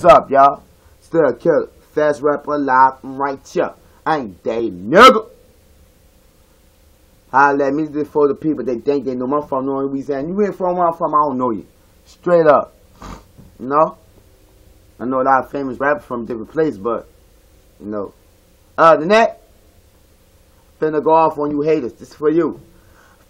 What's up, y'all? Still killer. Fast rapper live right here. I ain't they nigga. Holla at me this for the people they think they know my from North Louisiana. You ain't from where I'm from, I don't know you. Straight up. You know? I know a lot of famous rappers from different places, but you know. Other than that, finna go off on you haters. This is for you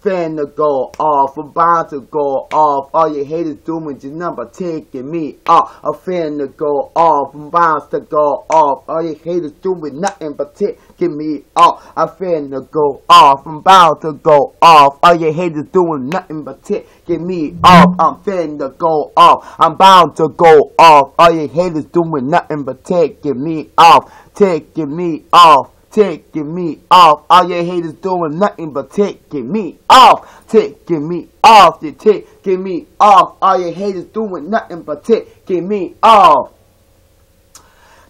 finna go off, I'm about to go off. All your haters doing just number taking me off. I'm finna go off, I'm about to go off. All your haters doing nothing but taking me off. I'm finna go off, I'm about to go off. All your haters doing nothing but taking me off. I'm finna go off, I'm bound to go off. All your haters doing nothing but taking me off, taking me off taking me off. All your haters doing nothing but taking me off, taking me off. They taking me off. All your haters doing nothing but taking me off.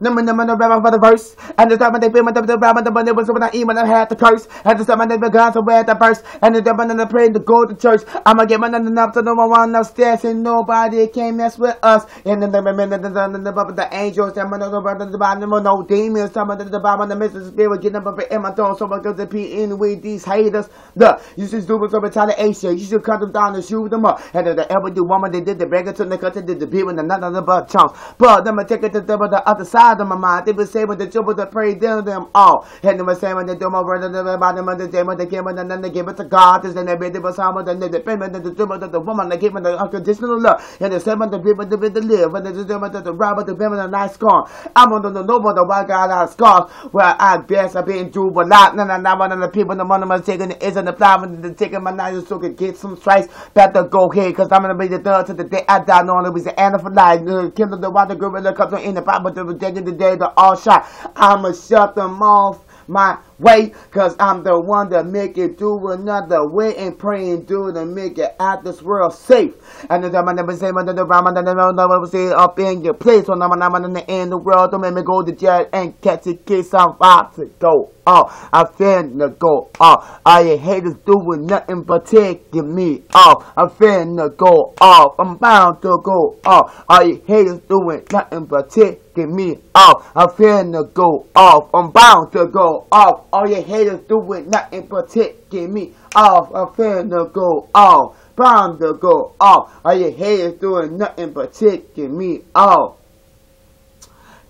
Number number no rapper for the verse. And the time they pay my the rapper the money was when I even had the curse. And the time they began to wear the verse. And the devil and the praying to go to church. I'ma get my nothing up to no one upstairs and nobody can mess with us. And then the men the the angels and my the brother the bottom no demons. Some of the bottom the message spirit getting up in my throne. So I go to be anyway these haters. The you should do some retaliation. You should cut them down and shoot them up. And the ever do woman they did the beggar to the cut did the people and another but chunks. But them take it to the other side of my mind. They would say when the children to pray them them all. And they would say when they do my word and the body of the day when they give it and then they give it to God. This and they be the some of the the payment and the children of the woman they give it the unconditional love. And the seven the people to be the live and the children of the robber the women a nice scar. I'm on the noble the white guy of scars where I guess I've been through but lot. None of one of the people the money was taking is in the plow and the taking my knife so could get some stripes. Better go ahead because I'm gonna be the third to the day I die knowing it was the end of life. Kill the water gorilla comes in the pop but the the day the all shot. I'ma shut them off my way, cause I'm the one that make it do another way and pray and do to make it out this world safe. And the man never say, the man never say up in your place when I'm in the world. Don't make me go to jail and catch a case. I'm about to go off. I'm finna go off. All your haters doing nothing but taking me off. I'm finna go off. I'm bound to go off. All your haters doing nothing but taking me off. I'm finna go off. I'm bound to go off. All your haters doing nothing but taking me off. I finna go off. Bound to go off. All your haters doing nothing but taking me off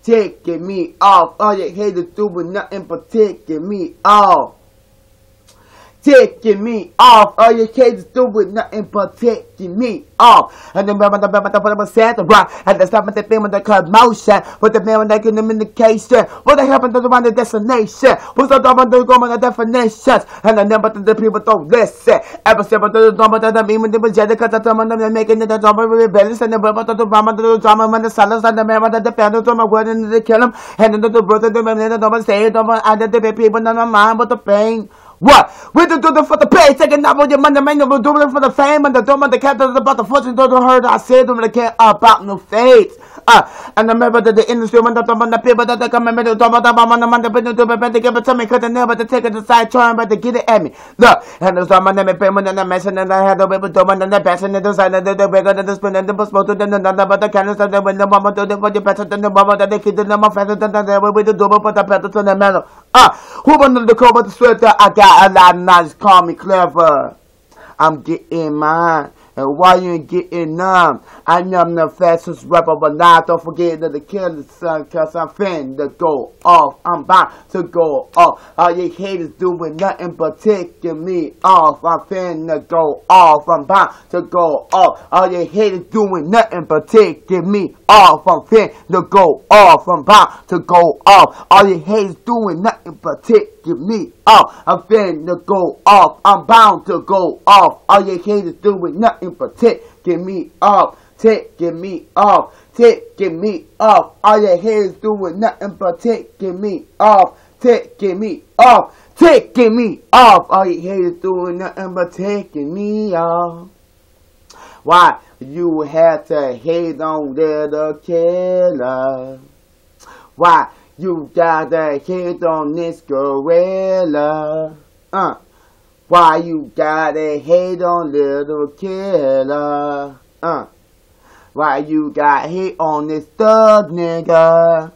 taking me off. All your haters doing nothing but taking me off taking me off. All your kids doing nothing but taking me off. And then remember the remember the remember Santa rock and the stuff with the film with the commotion with the man with the communication. What the happened to the one the destination? What's the double the going the definitions? And the number to the people don't listen. Ever since the number that the meme with the project because the time they're making it the drama rebellious and the brother to the drama to the drama when the silence and the man with the pen to my word and the kill him. And the brother the man the number say the and the people in my mind with the pain. What? We do do it for the pay, taking up all your money, man. We're doing it for the fame and the dome and the captain about the fortune. Don't heard I said them the care about no fate. Uh, and remember that the industry went up on the people that they come and the top the bomb on the man the business to be better give it to me because they never to take it aside trying but to get it at me. Look, and there's some name payment and the message and I had the way with doing and the passion and the side of the bigger than the spin and the postpone to the none but the cannons of the window bomb to the for the better than the bomb that they kid them faster than the way with the double put the pedal to the metal. Ah, who wanted the cover the sweater? I got got a lot of knowledge, call me clever. I'm getting mine. And why you ain't getting numb? I am the fastest rapper, but now don't forget that the killer son, cause I'm finna go off. I'm about to go off. All you haters doing nothing but taking me off. I'm finna go off. I'm about to go off. All you haters doing nothing but taking me off. I'm finna go off. I'm about to go off. All you haters doing nothing but taking me off. I'm finna go off. I'm bound to go off. All you haters doing nothing but taking me off. Taking me off. Taking me off. All your haters doing nothing but taking me off. Taking me off. Taking me off. All your haters doing nothing but taking me off. Why you have to hate on little killer? Why you gotta hate on this gorilla? Uh, why you gotta hate on little killer? Uh, Why you got hate on this thug nigga?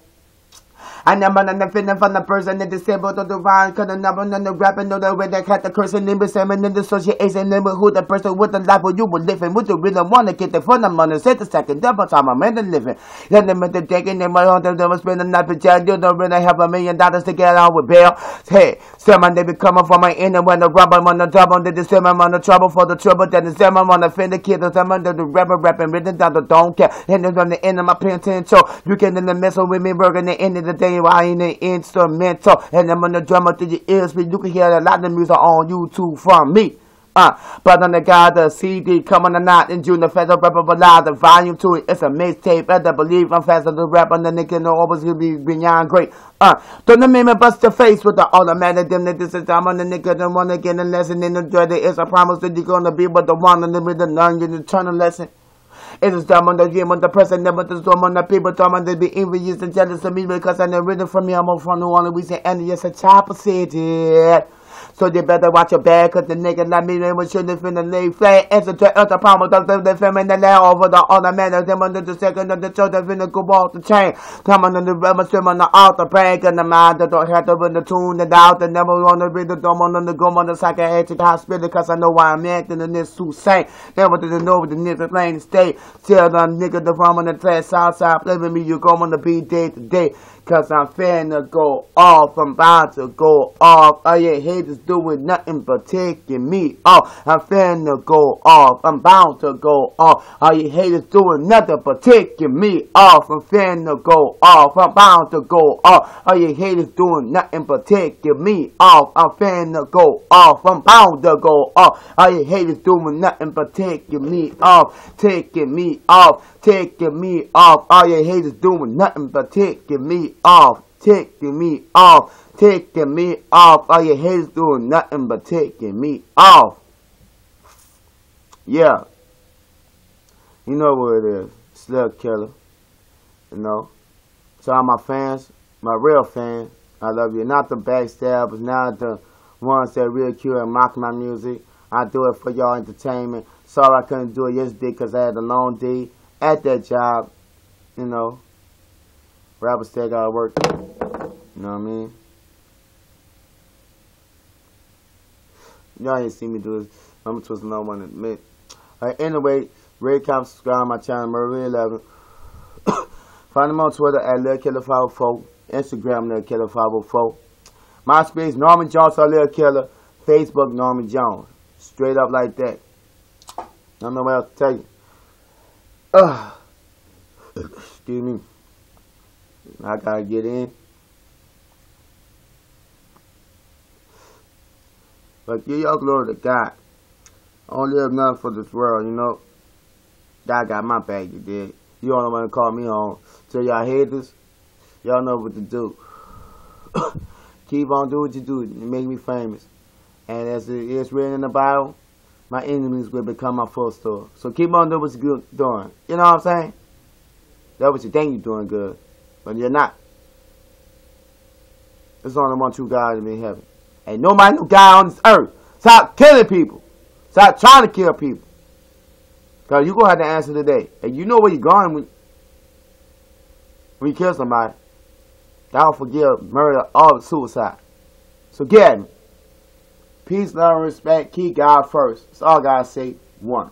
I never none feeling from the person that disabled or divine. Cause I never none the rapping know the way that cut the cursing name salmon in the association name who the person with the life where you were living. Would you really wanna get the fun of money? Set the second double time I'm in the living. Then them at the taking them on them never spend a night jail. You don't really have a million dollars to get out with bail. Hey, someone they be coming from my inner when the rubber on the double. Just say I'm on the trouble for the trouble. Then the I'm on the fender kid. The under the rapper rapping written down the don't care. And then on the end of my penitential. You can in the messing with me working the end of the day I ain't an instrumental. And I'm on the drummer to your ears, but you can hear a lot of music on YouTube from me. Uh, but on the guy, the CD coming tonight in June, the federal rapper live, the volume two, it's a mixtape, better believe I'm faster the rap and the nigga know always gonna be beyond great. Uh, don't the me bust your face with the automatic, them that this is time on the nigga, don't wanna get a lesson in the dread, it's a promise that you're gonna be, but the one and the with the none, you turn a lesson. It is time on the game on the person, never to storm on the people, time on they be envious and jealous of me because I never written from me. I'm from New Orleans, we say, and yes, a chopper said it. So you better watch your back, cause the nigga like me, they shouldn't finna lay flat. Answer to other problem, don't the film in the land over the other man, them under the second of the they finna go off the chain. Come on, the rubber swim on the altar, break in the mind, that don't have to win the tune, and out, and never wanna read the dome on the gum on the psychiatric hospital, cause I know why I'm acting in this Toussaint. Never to know with the nigga plain state. Tell the nigga the from on the class outside, play me, you go on the beat day to day. Cause I'm finna go off, I'm about to go off. All your haters doing nothing but taking me off. I'm finna go off, I'm bound to go off. All your haters doing nothing but taking me off. I'm finna go off, I'm bound to go off. All your haters doing nothing but taking me off. I'm finna go off, I'm bound to go off. All your haters doing nothing but taking me off, taking me off, taking me off. All your haters doing nothing but taking me off, taking me off, taking me off. All your haters doing nothing but taking me off. Yeah. You know what it is. Slug killer. You know. To all my fans, my real fans, I love you. Not the backstabbers, not the ones that ridicule and mock my music. I do it for y'all entertainment. Sorry I couldn't do it yesterday because I had a long day at that job. You know. Rappers still gotta work. You know what I mean? Y'all ain't seen me do this. I'm supposed to know one admit. Alright, anyway, rate, comment, subscribe to my channel, Murray 11. Find me on Twitter at Lil Killah 504, Instagram Lil Killah 504, MySpace Norman Jones or Lil Killah, Facebook Norman Jones. Straight up like that. I don't know what else to tell you. Ah. Ugh. Excuse me. I gotta get in. But give y'all glory to God. I don't live nothing for this world, you know. God got my back, you did. You don't want to call me on. Tell y'all haters, y'all know what to do. Keep on doing what you do. You make me famous. And as it is written in the Bible, my enemies will become my footstool. So keep on doing what you're doing. You know what I'm saying? That's what you think you're doing good. But you're not. There's only one true God in heaven. Ain't nobody no God on this earth. Stop killing people. Stop trying to kill people. Because you're going to have to answer today. And you know where you're going when, when you kill somebody. God forgive murder or suicide. So get me. Peace, love, respect. Keep God first. That's all God say. One.